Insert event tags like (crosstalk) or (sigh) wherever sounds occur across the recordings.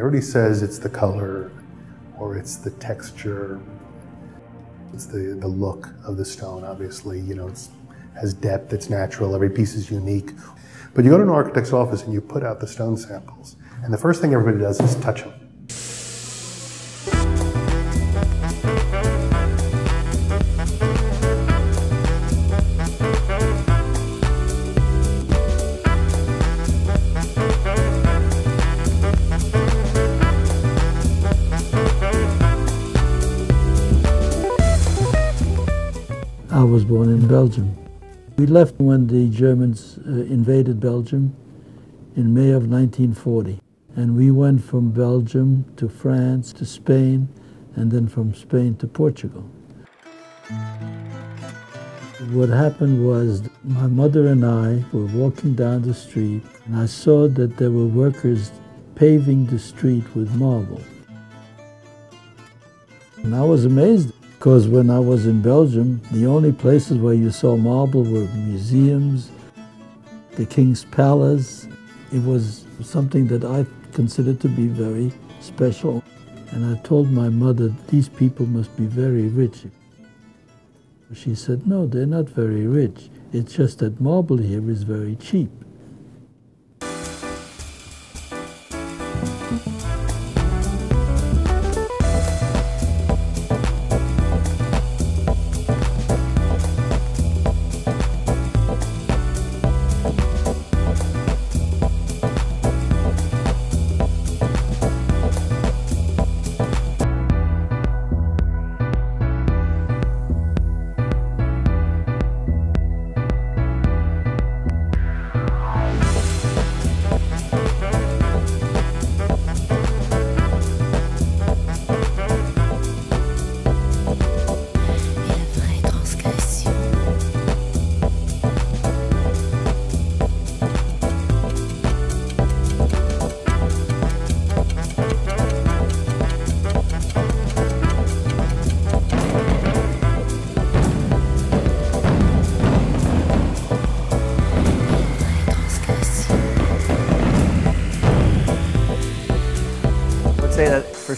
Everybody says it's the color or it's the texture. It's the, the look of the stone, obviously. You know, it has depth, it's natural, every piece is unique. But you go to an architect's office and you put out the stone samples, and the first thing everybody does is touch them. I was born in Belgium. We left when the Germans uh, invaded Belgium in May of 1940. And we went from Belgium to France to Spain, and then from Spain to Portugal. What happened was my mother and I were walking down the street, and I saw that there were workers paving the street with marble. And I was amazed because when I was in Belgium, the only places where you saw marble were museums, the King's Palace. It was something that I considered to be very special. And I told my mother, these people must be very rich. She said, no, they're not very rich. It's just that marble here is very cheap.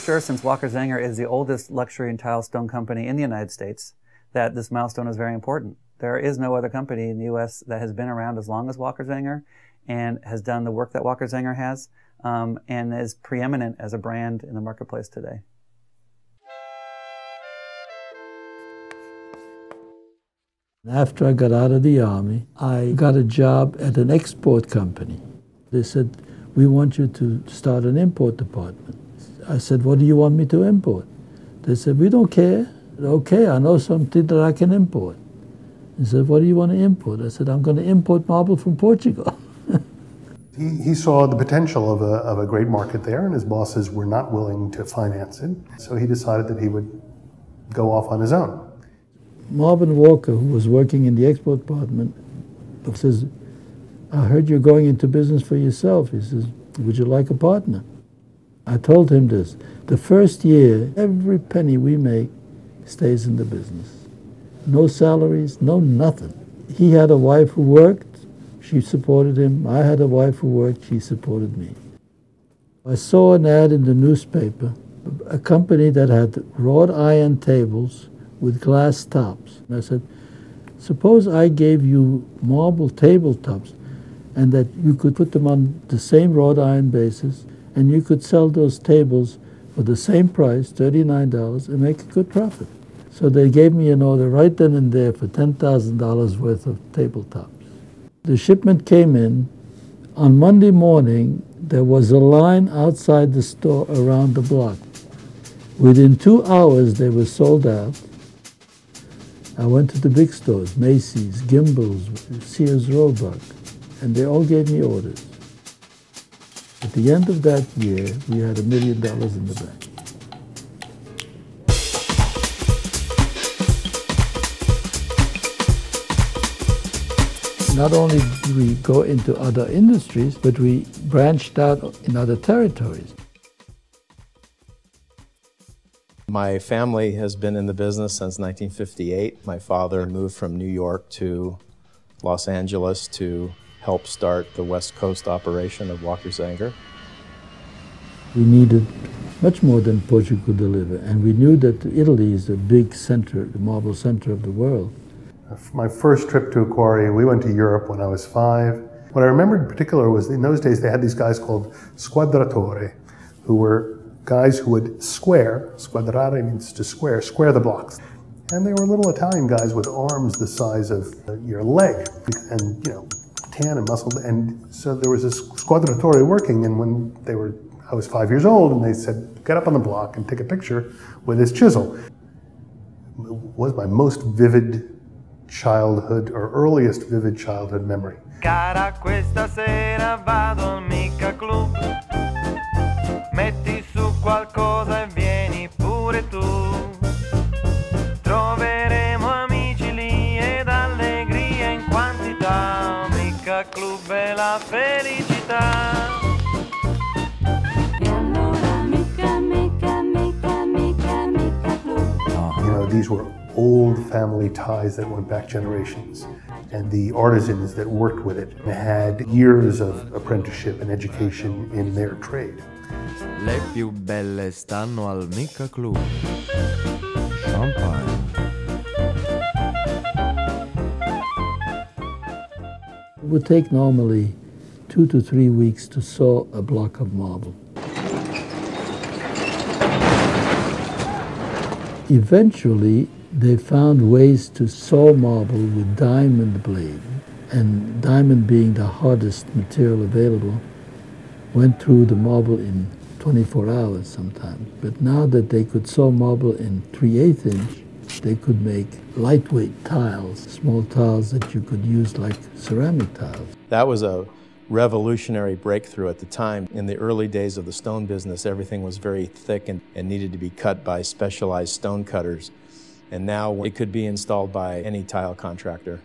Sure, since Walker Zanger is the oldest luxury and tile stone company in the United States, that this milestone is very important. There is no other company in the U.S. that has been around as long as Walker Zanger and has done the work that Walker Zanger has um, and is preeminent as a brand in the marketplace today. After I got out of the army, I got a job at an export company. They said, We want you to start an import department. I said, What do you want me to import? They said, We don't care. Okay, I know something that I can import. He said, What do you want to import? I said, I'm going to import marble from Portugal. (laughs) He, he saw the potential of a, of a great market there, and his bosses were not willing to finance it. So he decided that he would go off on his own. Marvin Walker, who was working in the export department, says, I heard you're going into business for yourself. He says, Would you like a partner? I told him this. The first year, every penny we make stays in the business. No salaries, no nothing. He had a wife who worked, she supported him. I had a wife who worked, she supported me. I saw an ad in the newspaper, a company that had wrought iron tables with glass tops. And I said, suppose I gave you marble tabletops and that you could put them on the same wrought iron basis and you could sell those tables for the same price, $39, and make a good profit. So they gave me an order right then and there for $10,000 worth of tabletops. The shipment came in. On Monday morning, there was a line outside the store around the block. Within two hours, they were sold out. I went to the big stores, Macy's, Gimbel's, Sears Roebuck, and they all gave me orders. At the end of that year, we had a million dollars in the bank. Not only did we go into other industries, but we branched out in other territories. My family has been in the business since 1958. My father moved from New York to Los Angeles to help start the West Coast operation of Walker Zanger? We needed much more than Portugal could deliver, and we knew that Italy is the big center, the marble center of the world. My first trip to a quarry, we went to Europe when I was five. What I remember in particular was in those days they had these guys called squadratori, who were guys who would square, squadrare means to square, square the blocks. And they were little Italian guys with arms the size of uh, your leg and, you know, tan and muscled. And so there was this squadratore working, and when they were, I was five years old, and they said, get up on the block and take a picture with this chisel. It was my most vivid childhood or earliest vivid childhood memory. Cara, questa sera vado al Mica Club. Metti su qualcosa mica blu. You know, these were old family ties that went back generations. And the artisans that worked with it had years of apprenticeship and education in their trade. Le più belle stanno al Mica Club. Champagne. It would take normally two to three weeks to saw a block of marble. Eventually, they found ways to saw marble with diamond blade, and diamond being the hardest material available, went through the marble in 24 hours sometimes. But now that they could saw marble in 3 8 inch, they could make lightweight tiles, small tiles that you could use like ceramic tiles. That was a revolutionary breakthrough at the time. In the early days of the stone business, everything was very thick and, and needed to be cut by specialized stone cutters. And now it could be installed by any tile contractor.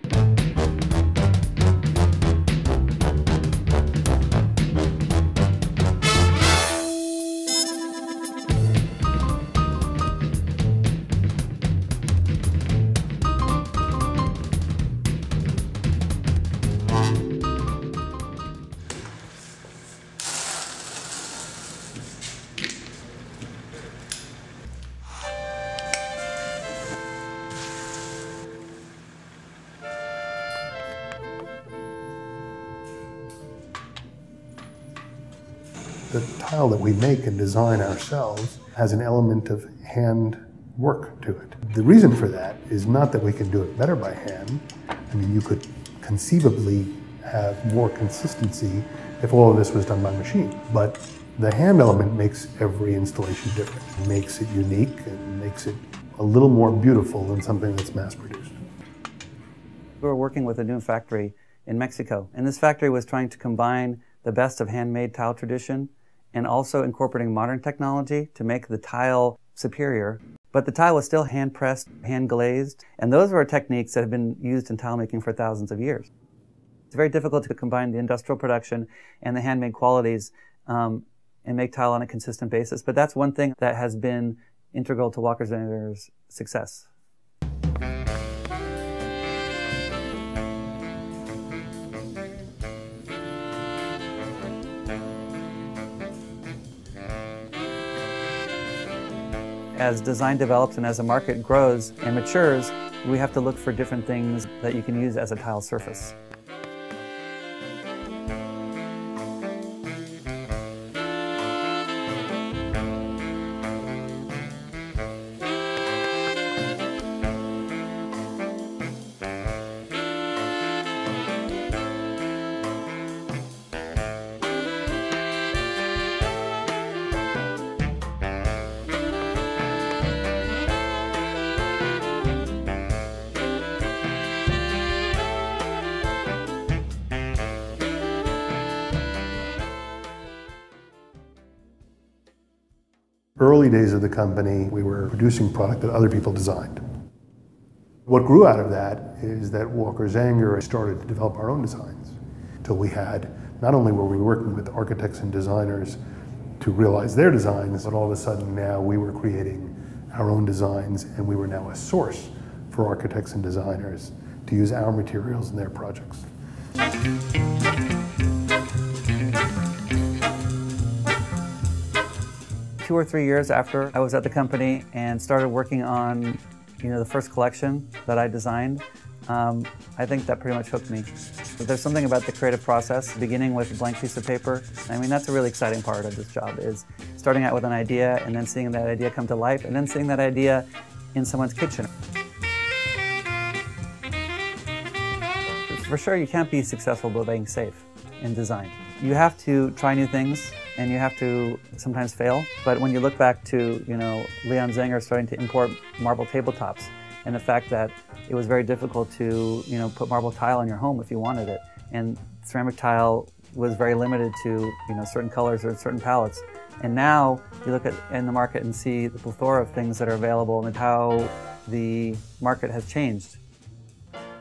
The tile that we make and design ourselves has an element of hand work to it. The reason for that is not that we can do it better by hand. I mean, you could conceivably have more consistency if all of this was done by machine. But the hand element makes every installation different. It makes it unique and makes it a little more beautiful than something that's mass produced. We were working with a new factory in Mexico, and this factory was trying to combine the best of handmade tile tradition and also incorporating modern technology to make the tile superior. But the tile was still hand pressed, hand glazed, and those were techniques that have been used in tile making for thousands of years. It's very difficult to combine the industrial production and the handmade qualities um, and make tile on a consistent basis. But that's one thing that has been integral to Walker Zanger's success. As design develops and as the market grows and matures, we have to look for different things that you can use as a tile surface. Early days of the company, we were producing product that other people designed. What grew out of that is that Walker Zanger started to develop our own designs. Till we had, not only were we working with architects and designers to realize their designs, but all of a sudden now we were creating our own designs and we were now a source for architects and designers to use our materials in their projects. Two or three years after I was at the company and started working on, you know, the first collection that I designed, um, I think that pretty much hooked me. But there's something about the creative process, beginning with a blank piece of paper. I mean, that's a really exciting part of this job is starting out with an idea and then seeing that idea come to life and then seeing that idea in someone's kitchen. For sure, you can't be successful by being safe in design. You have to try new things and you have to sometimes fail. But when you look back to, you know, Leon Zanger starting to import marble tabletops and the fact that it was very difficult to, you know, put marble tile in your home if you wanted it. And ceramic tile was very limited to, you know, certain colors or certain palettes. And now you look at in the market and see the plethora of things that are available and how the market has changed.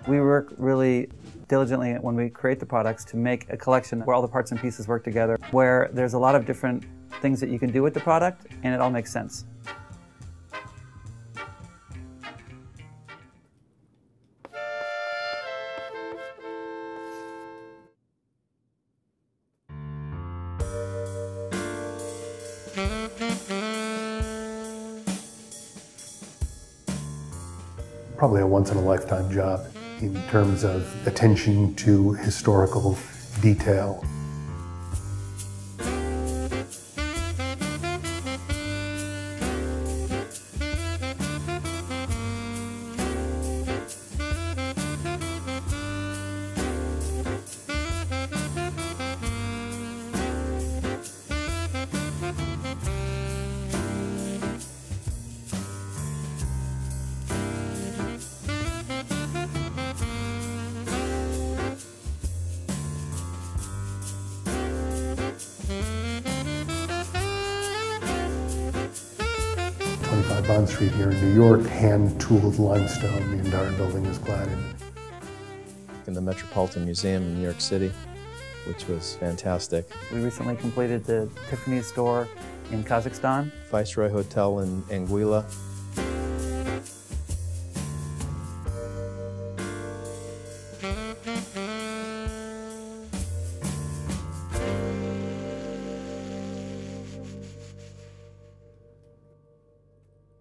We work really diligently when we create the products to make a collection where all the parts and pieces work together, where there's a lot of different things that you can do with the product and it all makes sense. Probably a once in a lifetime job in terms of attention to historical detail. Twenty-five Bond Street here in New York, hand-tooled limestone. The entire building is clad in. In the Metropolitan Museum in New York City, which was fantastic. We recently completed the Tiffany store in Kazakhstan. Viceroy Hotel in Anguilla.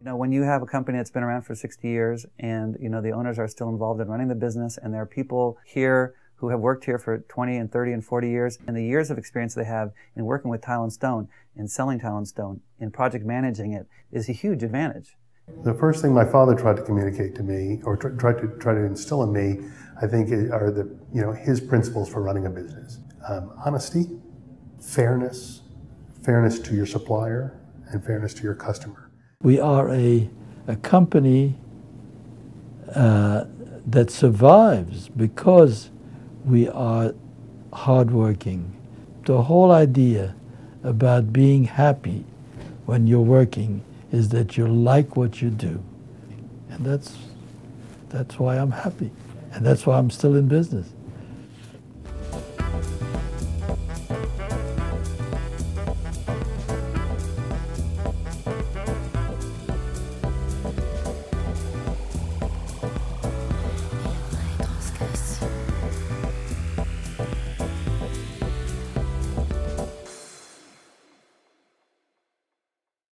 Know, when you have a company that's been around for 60 years and, you know, the owners are still involved in running the business and there are people here who have worked here for 20 and 30 and 40 years and the years of experience they have in working with tile and stone and selling tile and stone and project managing it is a huge advantage. The first thing my father tried to communicate to me, or tr- tried to try to instill in me, I think, are the you know his principles for running a business: um, honesty, fairness, fairness to your supplier, and fairness to your customer. We are a, a company uh, that survives because we are hardworking. The whole idea about being happy when you're working is that you like what you do. And that's, that's why I'm happy. And that's why I'm still in business.